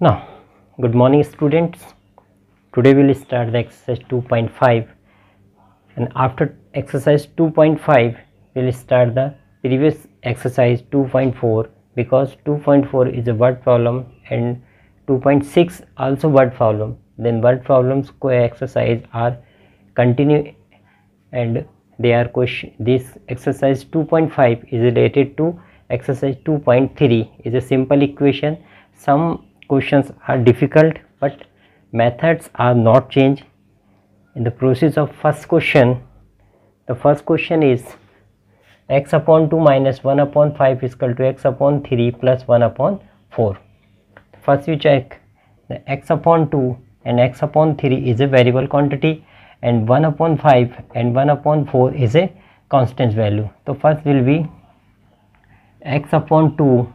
Now, good morning students. Today we will start the exercise 2.5 and after exercise 2.5 we will start the previous exercise 2.4 because 2.4 is a word problem and 2.6 also word problem. Then word problems exercise are continue and they are question this exercise 2.5 is related to exercise 2.3 is a simple equation. Some questions are difficult but methods are not changed. In the process of first question the first question is x upon 2 minus 1 upon 5 is equal to x upon 3 plus 1 upon 4 first you check the x upon 2 and x upon 3 is a variable quantity and 1 upon 5 and 1 upon 4 is a constant value. So first will be x upon 2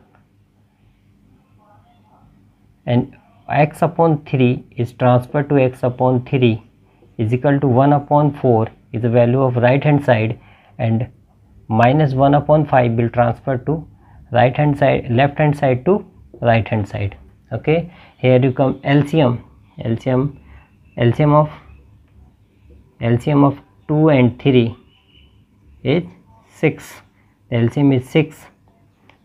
and x upon 3 is transferred to x upon 3 is equal to 1 upon 4 is the value of right hand side and minus 1 upon 5 will transfer to right hand side left hand side to right hand side. Okay? Here you come LCM LCM LCM of LCM of 2 and 3 is 6 the LCM is 6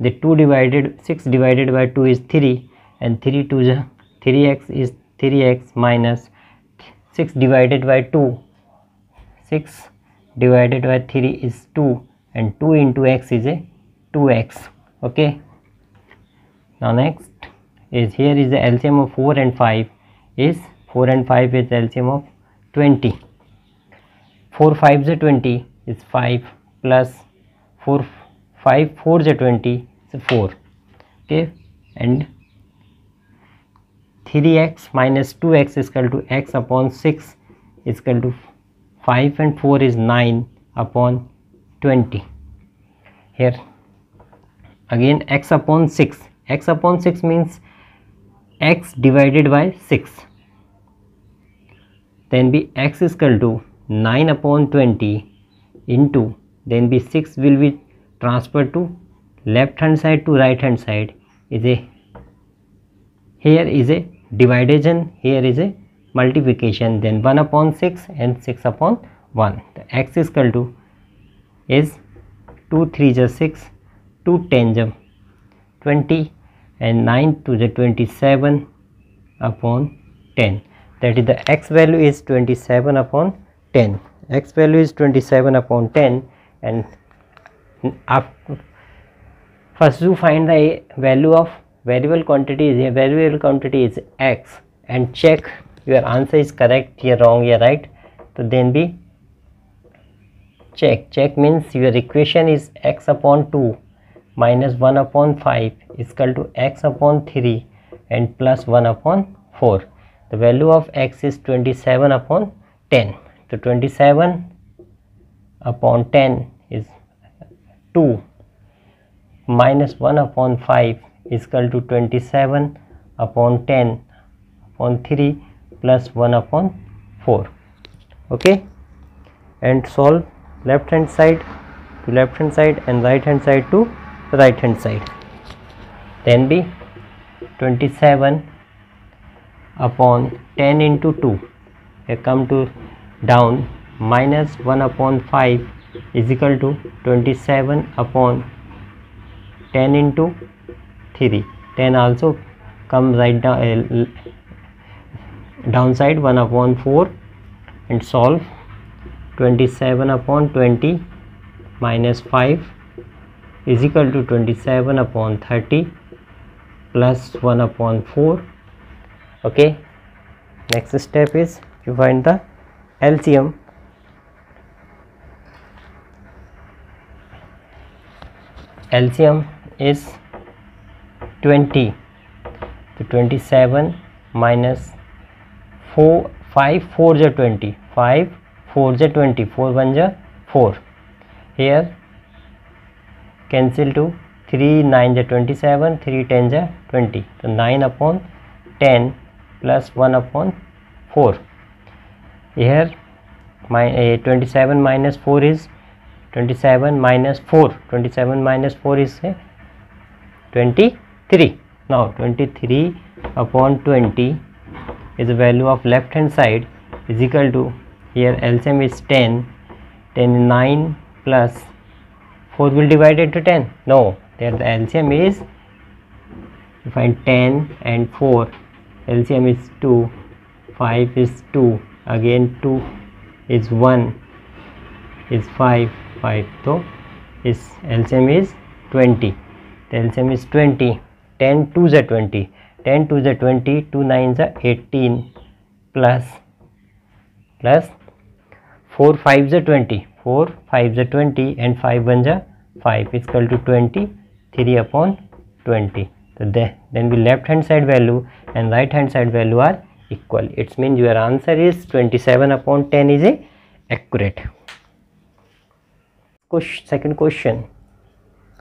the 2 divided 6 divided by 2 is 3 and 3 to the 3x is 3x minus 6 divided by 2 6 divided by 3 is 2 and 2 into x is a 2x okay? Now next is here is the LCM of 4 and 5 is 4 and 5 is LCM of 20 4 5 is 20 is 5 plus 4 5 4 is 20 is 4 okay? And 3x minus 2x is equal to x upon 6 is equal to 5 and 4 is 9 upon 20 here again x upon 6 x upon 6 means x divided by 6 then be x is equal to 9 upon 20 into then be 6 will be transferred to left hand side to right hand side is a here is a division here is a multiplication then 1 upon 6 and 6 upon 1 the x is equal to is 2 3 is 6 2 10 is 20 and 9 to the 27 upon 10 that is the x value is 27 upon 10 x value is 27 upon 10 and first you find the value of variable quantity is a variable quantity is x. And check your answer is correct here wrong here right. So then be check. Check means your equation is x upon 2 minus 1 upon 5 is equal to x upon 3 and plus 1 upon 4 the value of x is 27 upon 10 so 27 upon 10 is 2 minus 1 upon 5 is equal to 27 upon 10 upon 3 plus 1 upon 4 okay? And solve left hand side to left hand side and right hand side to right hand side. Then be 27 upon 10 into 2 here come to down minus 1 upon 5 is equal to 27 upon 10 into three ten also come right down side one upon four and solve twenty seven upon twenty minus five equal to twenty seven upon thirty plus one upon four okay next step is you find the LCM LCM is 20 तो 27 minus 4 5 4 is 20 5 4 is 20 4 1 is 4 here cancel to 3 9 is 27 3 10 is 20 so 9 upon 10 plus 1 upon 4 here my uh, 27 minus 4 is 27 minus 4 27 minus 4 is uh, 20 3 now 23 upon 20 is the value of left hand side is equal to here LCM is 10 10 9 plus 4 will divide into 10 no there the LCM is you find 10 and 4 LCM is 2 5 is 2 again 2 is 1 is 5 5 so is LCM is 20 the LCM is 20 10 2 is 20 10 to the 20 2 9 are 18 plus plus 4 5 is 20 4 5 is 20 and 5 1 is 5 is equal to 20 3 upon 20 so the, then the left hand side value and right hand side value are equal. It means your answer is 27 upon 10 is a accurate. Question, second question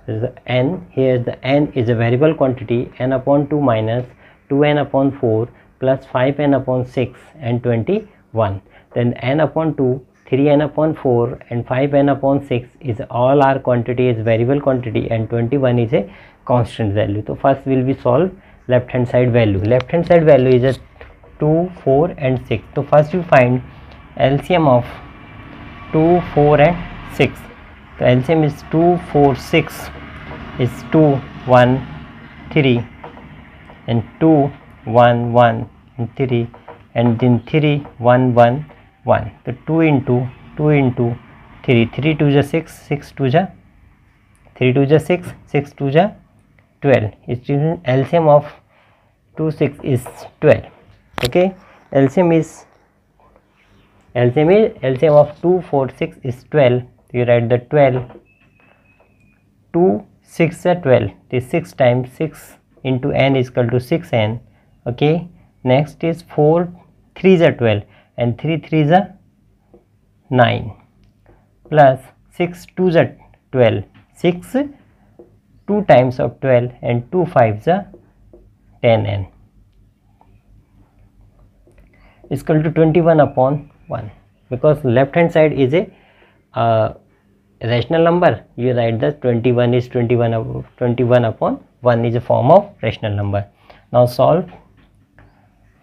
the n. Here the n is a variable quantity n upon 2 minus 2n upon 4 plus 5n upon 6 and 21 then n upon 2 3n upon 4 and 5n upon 6 is all our quantity is variable quantity and 21 is a constant value. So first will be solve left hand side value. Left hand side value is a 2 4 and 6 so first you find LCM of 2 4 and 6 so LCM is 2 4 6 is 2 1 3 and 2 1 1 and 3 and then 3 1 1 1 so 2 into 2 into 3 3 2 is 6 6 2 is 3 2 is 6 6 2 is 12 it's LCM of 2 6 is 12 okay? LCM is LCM is LCM of 2 4 6 is 12 you write the 12 2 6 is 12 this 6 times 6 into n is equal to 6n okay? Next is 4 3 is a 12 and 3 3 is a 9 plus 6 2 is a 12 6 2 times of 12 and 2 5 is a 10n is equal to 21 upon 1 because left hand side is a uh, rational number you write the 21 is 21 21 upon 1 is a form of rational number. Now solve.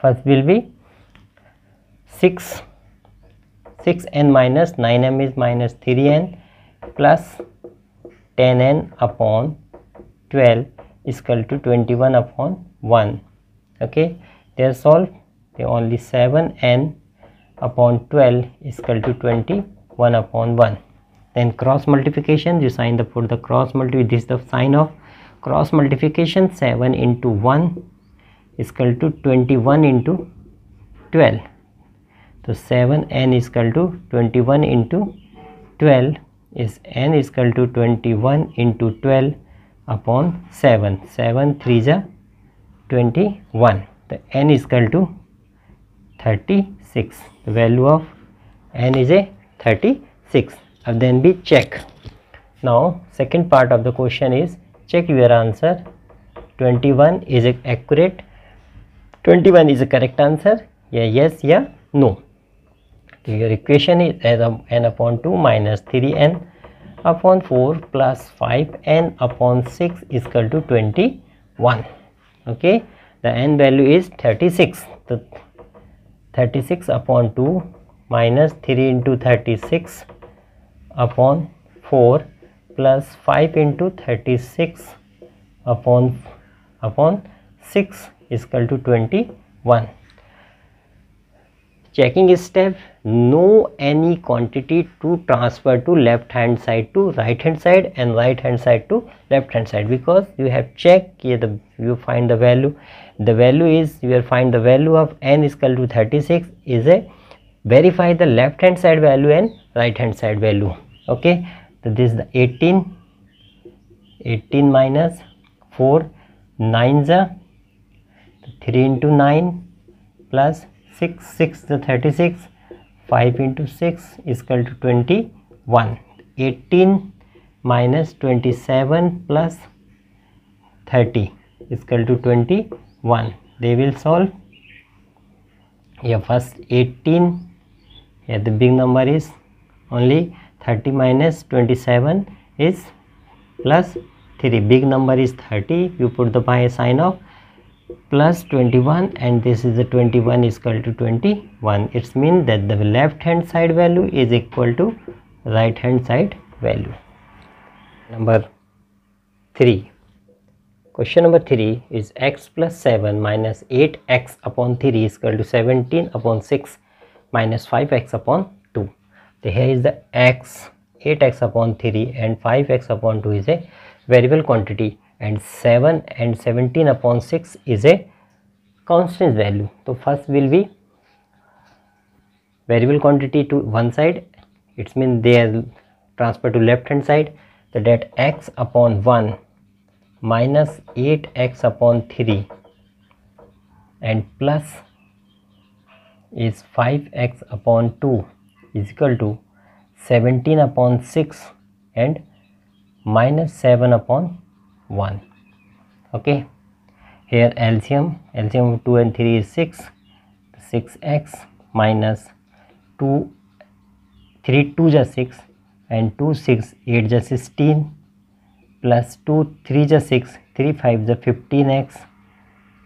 First will be 6 6n minus 9m is minus 3n plus 10n upon 12 is equal to 21 upon 1 okay? They are the only 7n upon 12 is equal to 21 upon 1 then cross multiplication you sign the for the cross multiplication this is the sign of cross multiplication 7 into 1 is equal to 21 into 12 so 7 n is equal to 21 into 12 is n is equal to 21 into 12 upon 7 7 3 is 21 the n is equal to 36 the value of n is a 36 and then we check. Now second part of the question is check your answer. 21 is accurate? 21 is a correct answer. Yeah yes yeah no. So your equation is as n upon 2 minus 3n upon 4 plus 5n upon 6 is equal to 21 okay? The n value is 36 so 36 upon 2 minus 3 into 36 upon 4 plus 5 into 36 upon upon 6 is equal to 21 checking step know any quantity to transfer to left hand side to right hand side and right hand side to left hand side because you have checked here the you find the value. The value is you will find the value of n is equal to 36 is a verify the left hand side value and right hand side value. Okay? So this is the 18 18 minus 4 9 is 3 into 9 plus 6 6 the 36 5 into 6 is equal to 21 18 minus 27 plus 30 is equal to 21 they will solve here first 18 here the big number is only 30 minus 27 is plus 3 big number is 30 you put the pi sign of plus 21 and this is the 21 is equal to 21 it means that the left hand side value is equal to right hand side value. Number 3 question number 3 is x plus 7 minus 8x upon 3 is equal to 17 upon 6 minus 5x upon 2 so here is the x 8x upon 3 and 5x upon 2 is a variable quantity and 7 and 17 upon 6 is a constant value. So first will be variable quantity to one side. It means they are transferred to left hand side. So that x upon 1 minus 8x upon 3 and plus is 5x upon 2 is equal to 17 upon 6 and minus 7 upon 1 okay. Here LCM LCM of 2 and 3 is 6 6x minus 2 3 2 just 6 and 2 6 8 just 16 plus 2 3 just 6 3 5 just 15x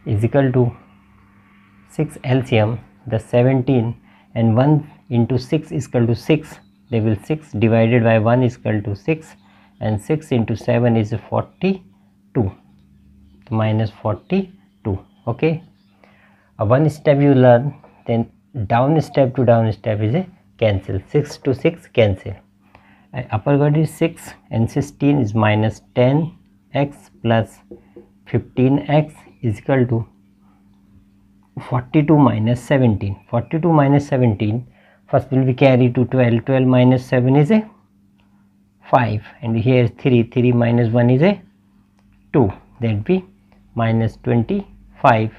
is equal to 6 LCM the 17 and 1 into 6 is equal to 6 they will 6 divided by 1 is equal to 6 and 6 into 7 is 42 minus 42 okay? A one step you learn then down step to down step is a cancel. 6 to 6 cancel. And upper guard is 6 and 16 is minus 10 x plus 15x is equal to 42 minus 17 42 minus 17 first will be carried to 12 12 minus 7 is a 5 and here 3 3 minus 1 is a 2 that be minus 25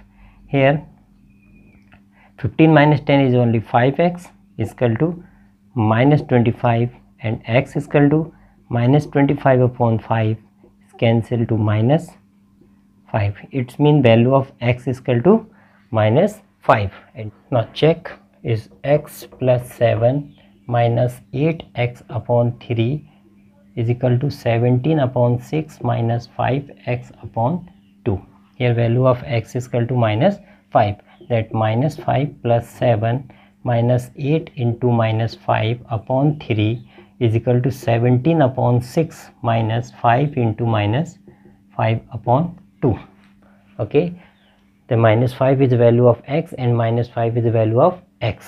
here 15 minus 10 is only 5x is equal to minus 25 and x is equal to minus 25 upon 5 is cancelled to minus 5 its mean value of x is equal to minus 5 and now check is x plus 7 minus 8x upon 3 is equal to 17 upon 6 minus 5x upon 2 here value of x is equal to minus 5 that minus 5 plus 7 minus 8 into minus 5 upon 3 is equal to 17 upon 6 minus 5 into minus 5 upon 2 okay the minus 5 is the value of x and minus 5 is the value of x.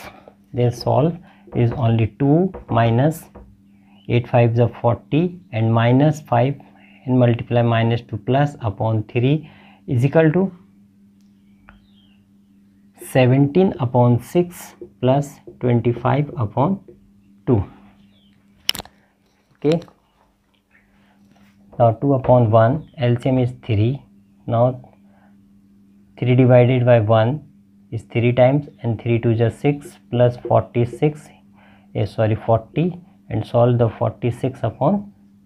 Then solve is only 2 minus 8 5 is 40 and minus 5 and multiply minus 2 plus upon 3 is equal to 17 upon 6 plus 25 upon 2 okay. Now 2 upon 1 LCM is 3 now 3 divided by 1 is 3 times and 3 to just 6 plus 46 is eh, sorry 40 and solve the 46 upon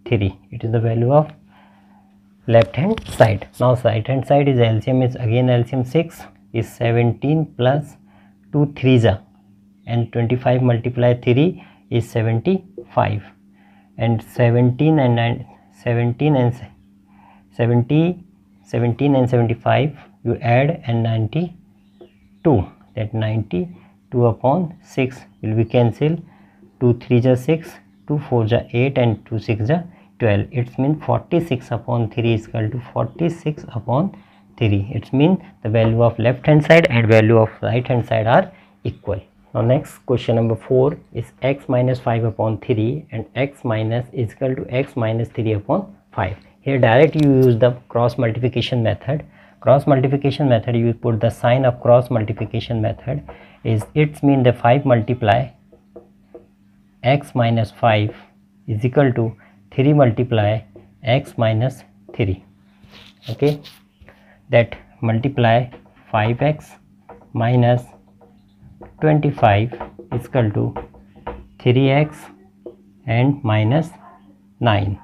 3 it is the value of left hand side. Now right hand side is LCM is again LCM 6 is 17 plus 2 3s and 25 multiply 3 is 75 and 17 and 9, 17 and 70 17 and 75 you add and 92 that 92 upon 6 will be cancelled 2 3 ja 6 2 4 ja 8 and 2 6 ja 12 it means 46 upon 3 is equal to 46 upon 3 it means the value of left hand side and value of right hand side are equal. Now next question number 4 is x minus 5 upon 3 and x minus is equal to x minus 3 upon 5 here direct you use the cross multiplication method cross multiplication method you put the sign of cross multiplication method is it mean the 5 multiply x minus 5 is equal to 3 multiply x minus 3 okay? That multiply 5x minus 25 is equal to 3x and minus 9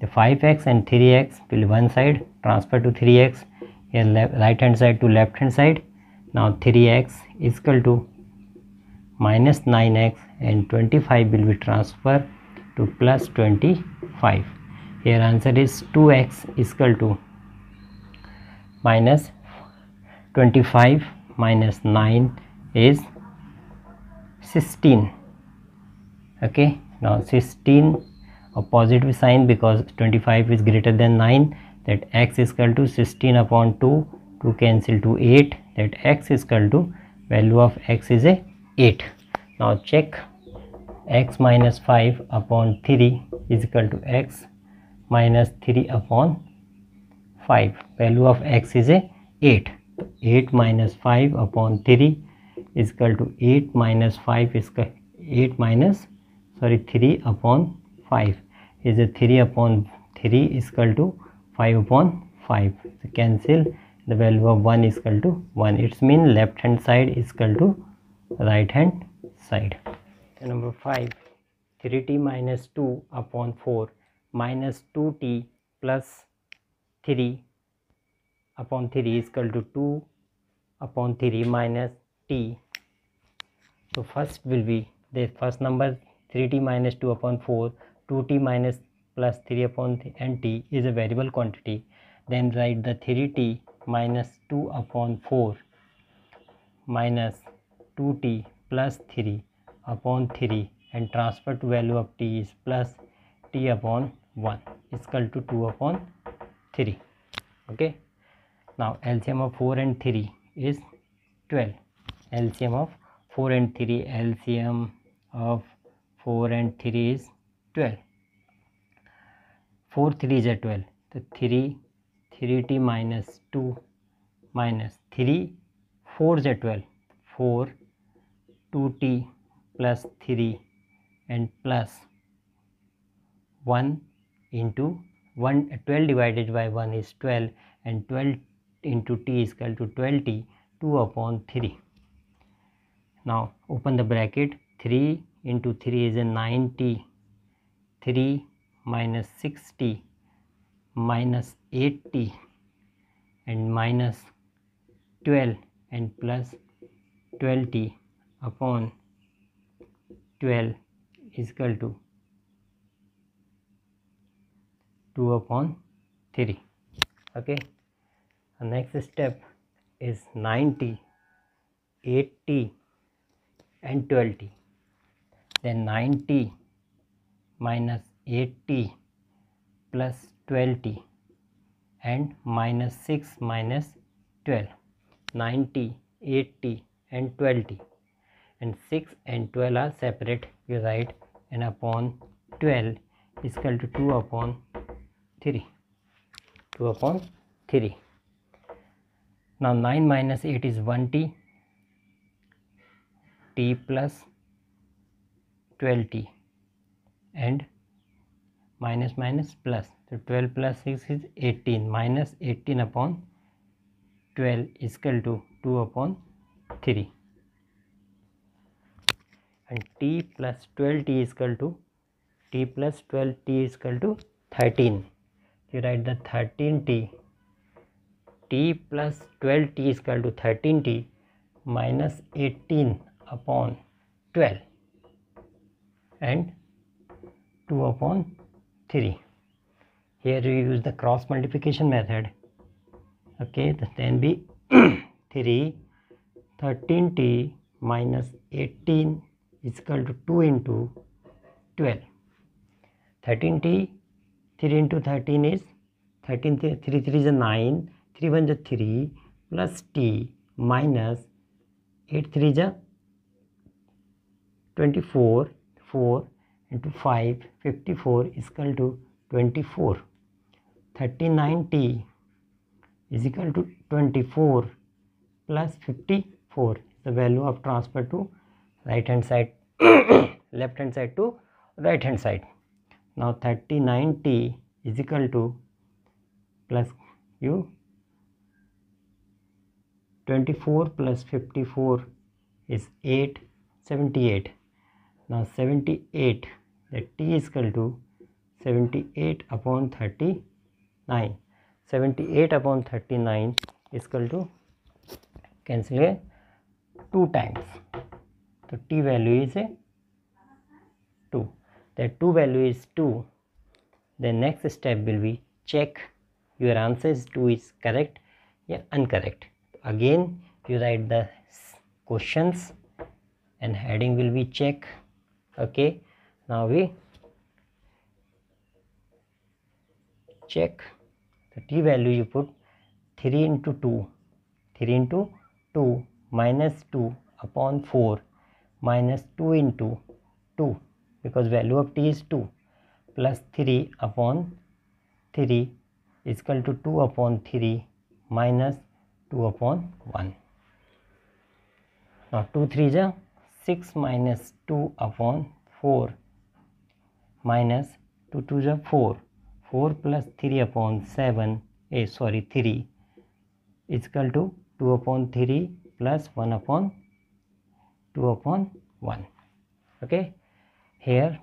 the 5x and 3x will one side transfer to 3x here right hand side to left hand side. Now 3x is equal to minus 9x and 25 will be transferred to plus 25 here answer is 2x is equal to minus 25 minus 9 is 16 okay? Now 16 a positive sign because 25 is greater than 9 that x is equal to 16 upon 2 2 cancel to 8 that x is equal to value of x is a 8 now check x minus 5 upon 3 is equal to x minus 3 upon 5 value of x is a 8 8 minus 5 upon 3 is equal to 8 minus 5 is 8 minus sorry 3 upon 5 is a 3 upon 3 is equal to 5 upon 5 so cancel. The value of 1 is equal to 1 it's mean left hand side is equal to right hand side. So number 5 3t minus 2 upon 4 minus 2t plus 3 upon 3 is equal to 2 upon 3 minus t. So first will be the first number 3t minus 2 upon 4 2t minus plus 3 upon and t is a variable quantity. Then write the 3t minus 2 upon 4 minus 2t plus 3 upon 3 and transfer to value of t is plus t upon 1 is equal to 2 upon 3 okay? Now LCM of 4 and 3 is 12 LCM of 4 and 3 LCM of 4 and 3 is 12 4 3 is a 12 so 3 3t minus 2 minus 3 4 is a 12 4 2t plus 3 and plus 1 into 1 12 divided by 1 is 12 and 12 into t is equal to 12t 2 upon 3 now open the bracket. 3 into 3 is a 9t 3 minus 6t minus 8t and minus 12 and plus 12t upon 12 is equal to 2 upon 3 okay? The next step is 9t 8t and 12t then 9t minus 8t plus 12t and minus 6 minus 12 9t 8t and 12t and 6 and 12 are separate you write and upon 12 is equal to 2 upon 3 2 upon 3 now 9 minus 8 is 1t t plus 12t and minus minus plus. So 12 plus 6 is 18 minus 18 upon 12 is equal to 2 upon 3 and t plus 12t is equal to t plus 12t is equal to 13 you write the 13t t. Plus 12t is equal to 13t minus 18 upon 12 and 2 upon 3 here we use the cross multiplication method okay then be 3 13t minus 18 is equal to 2 into 12 13t 3 into 13 is 13 3 3 is a 9 3 1 is 3 plus t minus 8 3 is a 24 4 into 5 54 is equal to 24 39t is equal to 24 plus 54 the value of transfer to right hand side left hand side to right hand side. Now 39t is equal to plus u 24 plus 54 is 8 78 now 78 that t is equal to 78 upon 39 78 upon 39 is equal to cancel here 2 times. So t value is a 2 that 2 value is 2 the next step will be check. Your answer is 2 is correct or incorrect. Again you write the questions and heading will be check. Okay now we check the t value you put 3 into 2 3 into 2 minus 2 upon 4 minus 2 into 2 because value of t is 2 plus 3 upon 3 is equal to 2 upon 3 minus 2 upon 1 now 2 3 is 6 minus 2 upon 4 minus 2 2 is 4 4 plus 3 upon 7 eh, sorry 3 is equal to 2 upon 3 plus 1 upon 2 upon 1 okay? Here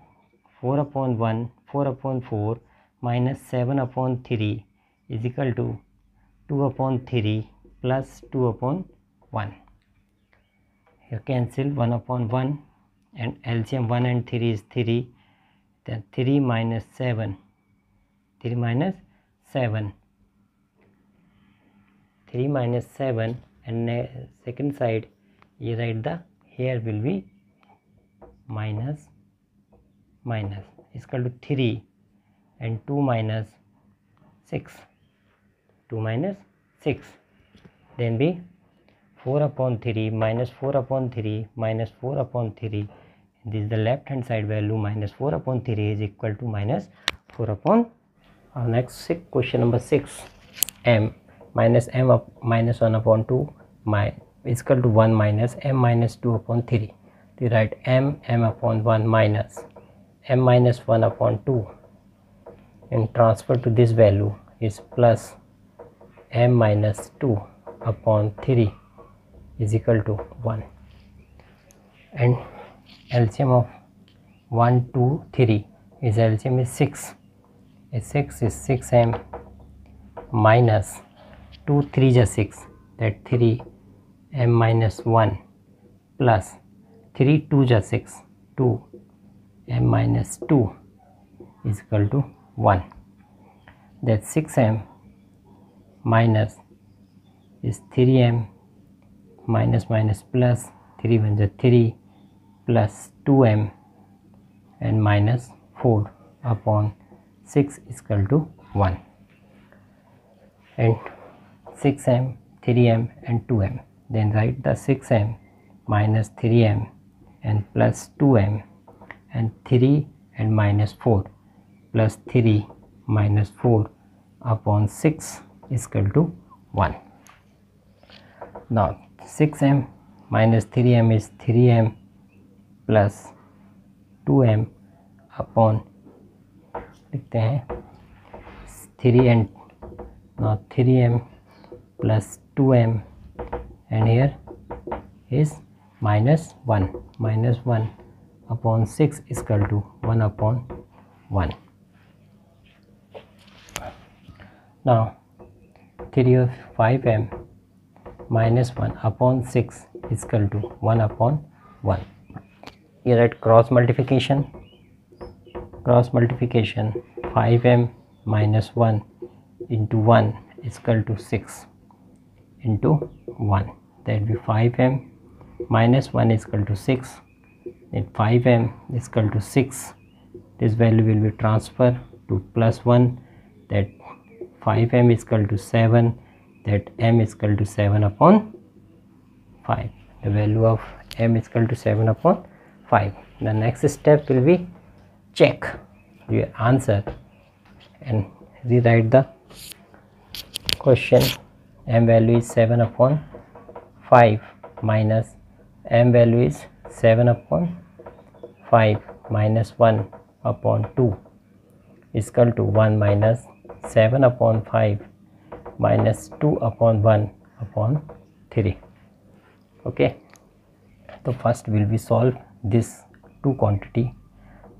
4 upon 1 4 upon 4 minus 7 upon 3 is equal to 2 upon 3 plus 2 upon 1 here cancel 1 upon 1 and LCM 1 and 3 is 3 then 3 minus 7 3 minus 7 3 minus 7 and second side you write the here will be minus minus is equal to 3 and 2 minus 6 2 minus 6 then be 4 upon 3 minus 4 upon 3 minus 4 upon 3 this is the left hand side value minus 4 upon 3 is equal to minus 4 upon uh, next question number 6 m minus m up minus 1 upon 2 my is equal to 1 minus m minus 2 upon 3 we write m m upon 1 minus m minus 1 upon 2 and transfer to this value is plus m minus 2 upon 3 is equal to 1 and LCM of 1 2 3 is LCM is 6 is 6 is 6m minus 2 3 is 6 that 3 m minus 1 plus 3 2 is 6 2 m minus 2 is equal to 1 that 6m minus is 3m minus minus plus 3 1 is 3 plus 2m and minus 4 upon 6 is equal to 1 and 6m 3m and 2m then write the 6m minus 3m and plus 2m and 3 and minus 4 plus 3 minus 4 upon 6 is equal to 1 now 6m minus 3m is 3m plus two M upon लिखते हैं three and not three M plus two M and here is minus one minus one upon six equal to one upon one ना three of five M minus one upon six equal to one upon one here at cross multiplication cross multiplication 5m minus 1 into 1 is equal to 6 into 1 that will be 5m minus 1 is equal to 6 then 5m is equal to 6 this value will be transferred to plus 1 that 5m is equal to 7 that m is equal to 7 upon 5 the value of m is equal to 7 upon 5 the next step will be check your answer and rewrite the question. M value is 7 upon 5 minus m value is 7 upon 5 minus 1 upon 2 is equal to 1 minus 7 upon 5 minus 2 upon 1 upon 3 okay. So first will be solve this two quantity.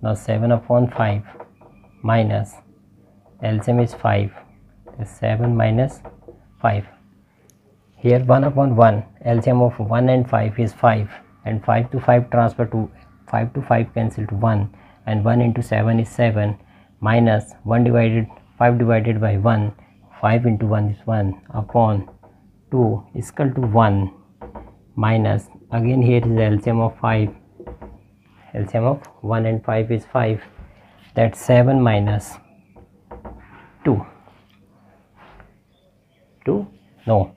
Now 7 upon 5 minus LCM is 5 is 7 minus 5 here 1 upon 1 LCM of 1 and 5 is 5 and 5 to 5 transfer to 5 to 5 cancel to 1 and 1 into 7 is 7 minus 1 divided 5 divided by 1 5 into 1 is 1 upon 2 is equal to 1 minus. Again here is LCM of 5 LCM of 1 and 5 is 5 that's 7 minus 2 2 no.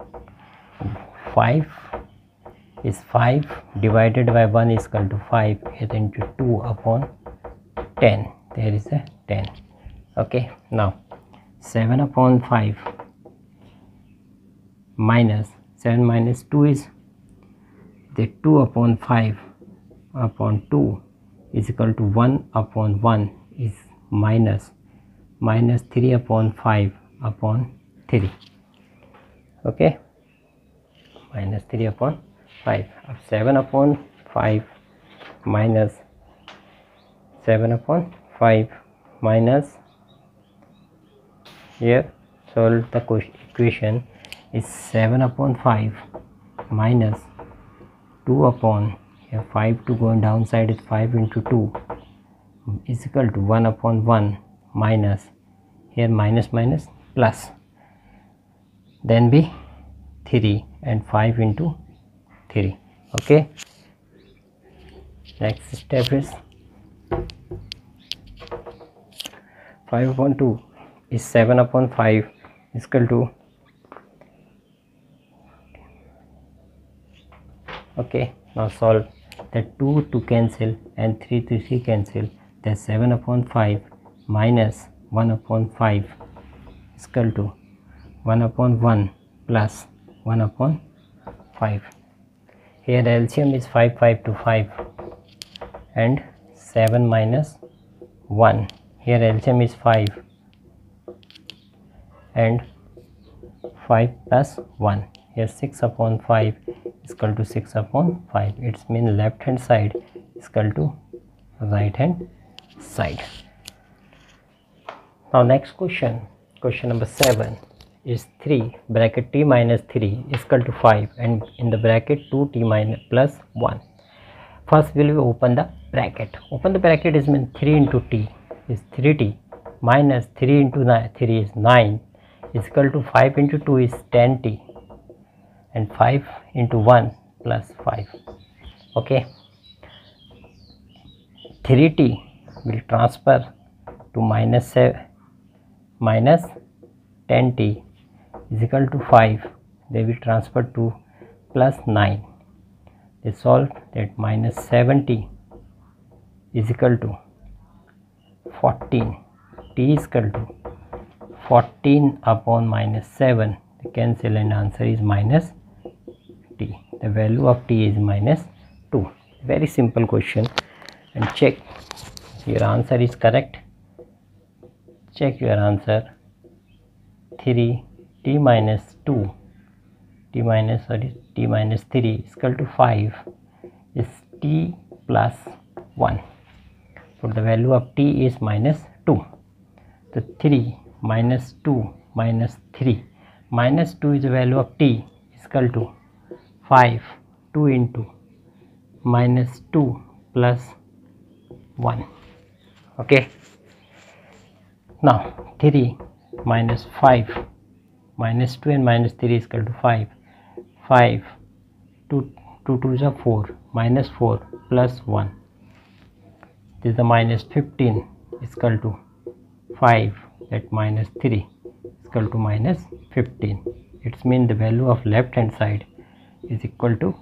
5 is 5 divided by 1 is equal to 5 is into 2 upon 10 there is a 10 okay now 7 upon 5 minus 7 minus 2 is the 2 upon 5 upon 2 is equal to 1 upon 1 is minus minus 3 upon 5 upon 3 okay? Minus 3 upon 5 of 7 upon 5 minus 7 upon 5 minus here. Solve the equation is 7 upon 5 minus 2 upon here 5 to going downside is 5 into 2 is equal to 1 upon 1 minus here minus minus plus. Then be 3 and 5 into 3 okay? Next step is 5 upon 2 is 7 upon 5 is equal to okay now solve the 2 to cancel and 3 to 3 cancel that's 7 upon 5 minus 1 upon 5 is equal to 1 upon 1 plus 1 upon 5 here the LCM is 5 5 to 5 and 7 minus 1 here LCM is 5 and 5 plus 1 here 6 upon 5 is equal to 6 upon 5 it's mean left hand side is equal to right hand side. Now next question. Question number 7 is 3 bracket t minus 3 is equal to 5 and in the bracket 2t minus plus 1 first will we open the bracket? Open the bracket is mean 3 into t is 3t minus 3 into 9 3 is 9 is equal to 5 into 2 is 10t and 5 into 1 plus 5 okay. 3t will transfer to minus 7 minus 10t is equal to 5 they will transfer to plus 9 they solve that minus 70 is equal to 14 t is equal to 14 upon minus 7 they cancel and answer is minus the value of t is minus 2 very simple question. And check. Your answer is correct. Check your answer. 3 t minus 2 t minus sorry t minus 3 is equal to 5 is t plus 1 so the value of t is minus 2 the 3 minus 2 minus 3 minus 2 is the value of t is equal to 5 2 into minus 2 plus 1 okay? Now 3 minus 5 minus 2 and minus 3 is equal to 5 5 2 2 2 is a 4 minus 4 plus 1 this is the minus 15 is equal to 5 that minus 3 is equal to minus 15 it's mean the value of left hand side is equal to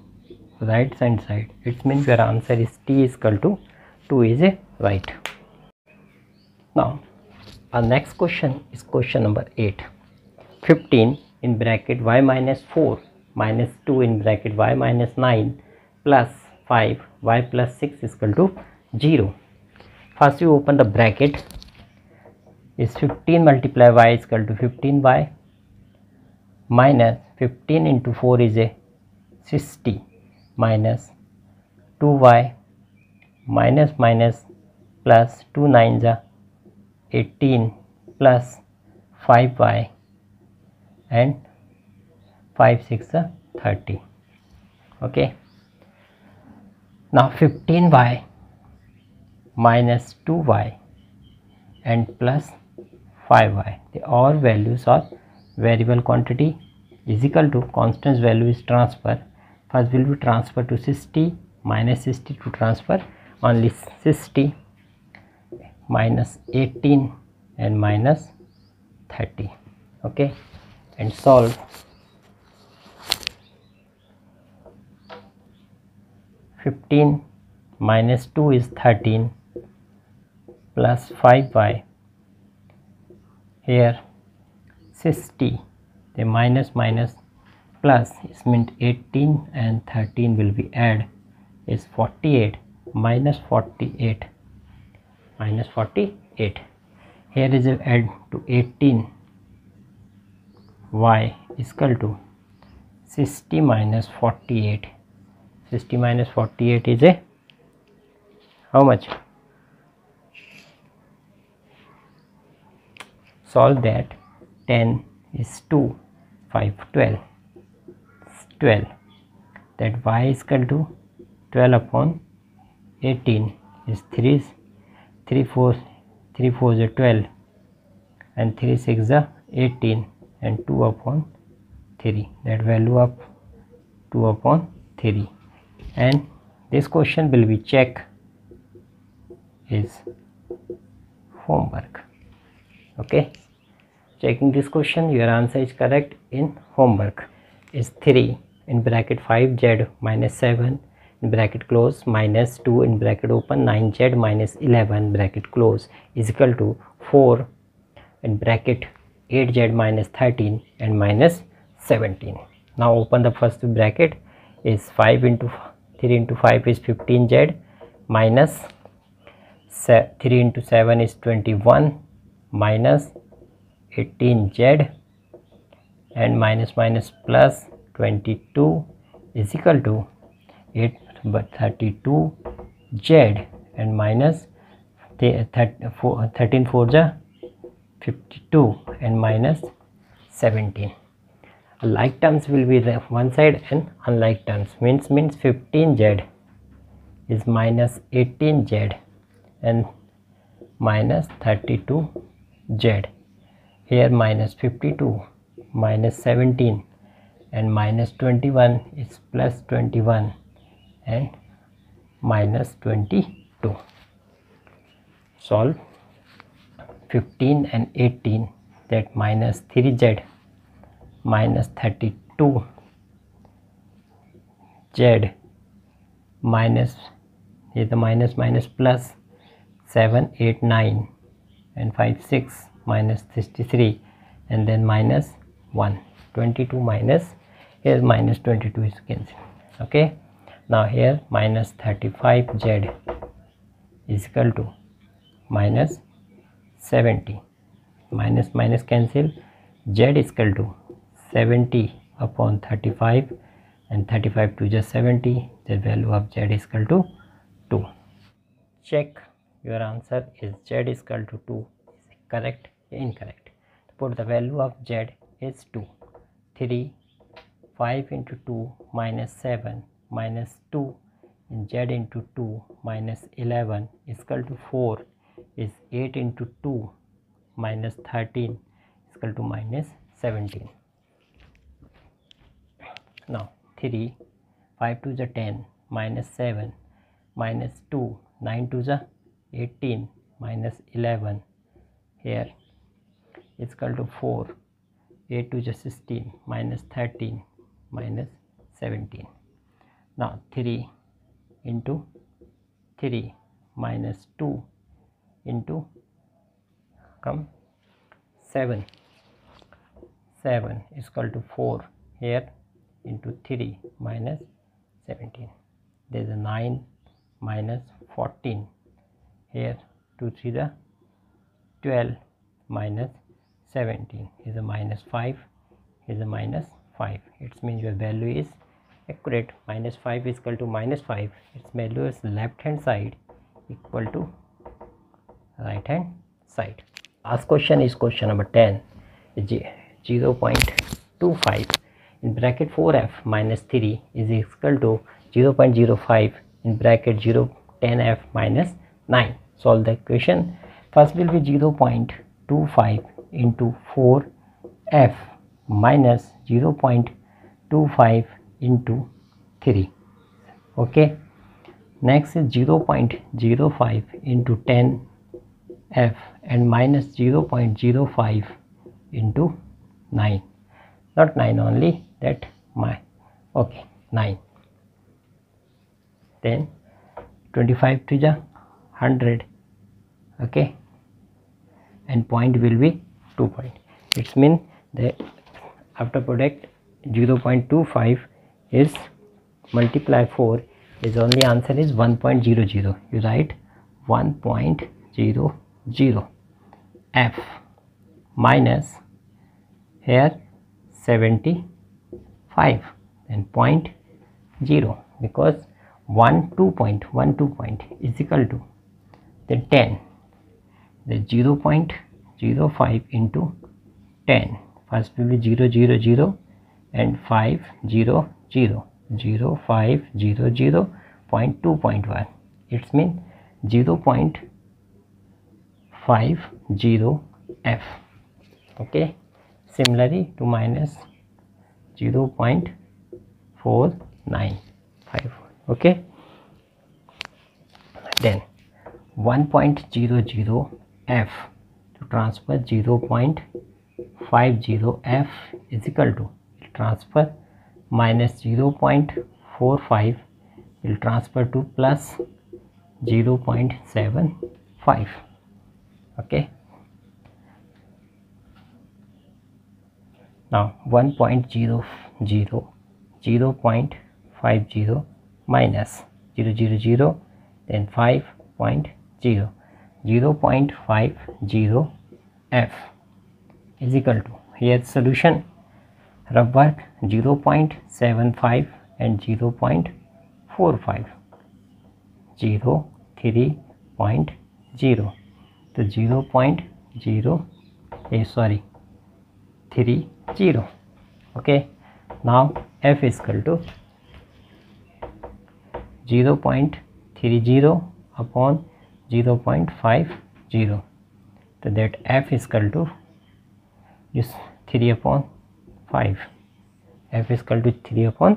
right hand side. It means your answer is t is equal to 2 is a right. Now our next question is question number 8 15 in bracket y minus 4 minus 2 in bracket y minus 9 plus 5 y plus 6 is equal to 0 first you open the bracket. Is 15 multiply y is equal to 15 y? Minus 15 into 4 is a 60 minus 2y minus minus plus 2 9s are 18 plus 5y and 5 6 are 30 okay. Now 15y minus 2y and plus 5y the all values are variable quantity is equal to constants value is transfer first will be transfer to 60 minus 60 to transfer only 60 minus 18 and minus 30 okay? And solve. Fifteen minus two is thirteen plus five y here 60 the minus minus plus is meant 18 and 13 will be add is 48 minus 48 minus 48 here is a add to 18 y is equal to 60 minus 48 60 minus 48 is a how much? Solve that. 10 is 2 5 12 12 that y is equal to 12 upon 18 is 3 3 4 3 4 is 12 and 3 6 is 18 and 2 upon 3 that value of 2 upon 3 and this question will be check is homework okay checking this question your answer is correct in homework is 3 in bracket 5z minus 7 in bracket close minus 2 in bracket open 9z minus 11 bracket close is equal to 4 in bracket 8z minus 13 and minus 17 now open the first bracket is 5 into 3 into 5 is 15z minus 3 into 7 is 21 minus 18z and minus minus plus 22 is equal to 8 but 32 z and minus 13 4 ja 52 and minus 17 like terms will be the one side and unlike terms. Means means 15 z is minus 18 z and minus 32 z. Here minus 52 minus 17 and minus 21 is plus 21 and minus 22 solve 15 and 18 that minus 3z minus 32 z minus is the minus minus plus 7 8 9 and 5 6 minus 63 and then minus 1 22 minus here minus 22 is cancelled. Okay? Now here minus 35 z is equal to minus 70 minus minus cancel z is equal to 70 upon 35 and 35 to just 70 the value of z is equal to 2 check. Your answer is z is equal to 2 is correct? Incorrect. Put the value of z is 2 3 5 into 2 minus 7 minus 2 in z into 2 minus 11 is equal to 4 is 8 into 2 minus 13 is equal to minus 17 now 3 5 to the 10 minus 7 minus 2 9 to the 18 minus 11 here is equal to 4 8 to the 16 minus 13 minus 17 now 3 into 3 minus 2 into come 7 7 is equal to 4 here into 3 minus 17 there is a 9 minus 14 here 2 3 the 12 minus 17 is a minus 5 is a minus 5 it means your value is accurate. Minus 5 is equal to minus 5 its value is left hand side equal to right hand side. Last question is question number 10 0 0.25 in bracket 4f minus 3 is equal to 0 0.05 in bracket 0 10f minus 9 solve the equation. First will be 0 0.25 into 4 f minus 0.25 into 3 okay? Next is 0.05 into 10 f and minus 0.05 into 9 not 9 only that my okay 9 then 25 to the 100 okay? And point will be 2 point. It's mean the after product 0.25 is multiply 4 is only answer is 1.00 you write 1.00 f minus here 75 and point 0 because 1 2 point 1 2 point is equal to the 10 the 0 0.05 into 10 first will be 0 0 0 and 5 0 0 0 5 0 0 point 2 point 1 it's mean 0 0.50 f. Okay? Similarly to minus 0 0.495 okay? Then 1.00 f to transfer 0 0.50 f is equal to transfer minus 0.45 will transfer to plus 0.75 okay? Now 1.00 0 0.50 minus 0 0 0 then 5.0 0.50 f is equal to here solution rough work 0.75 and 0.45 0 3.0 तो 0 0.0 eh, sorry 30 okay now f is equal to 0 0.30 upon 0 0.50 so that f is equal to is 3 upon 5 f is equal to 3 upon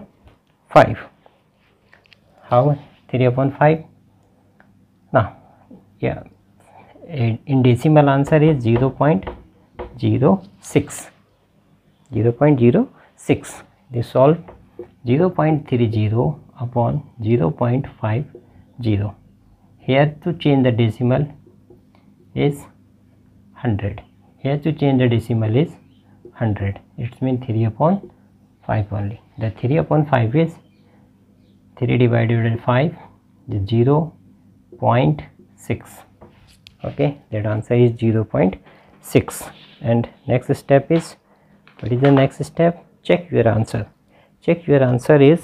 5 how? 3 upon 5 now yeah. In decimal answer is 0 0.06 0 0.06 they solve 0 0.30 upon 0 0.50 here to change the decimal is 100 here to change the decimal is 100 it means 3 upon 5 only. The 3 upon 5 is 3 divided by 5 is 0 0.6 okay that answer is 0 0.6 and next step is what is the next step? Check your answer. Check your answer is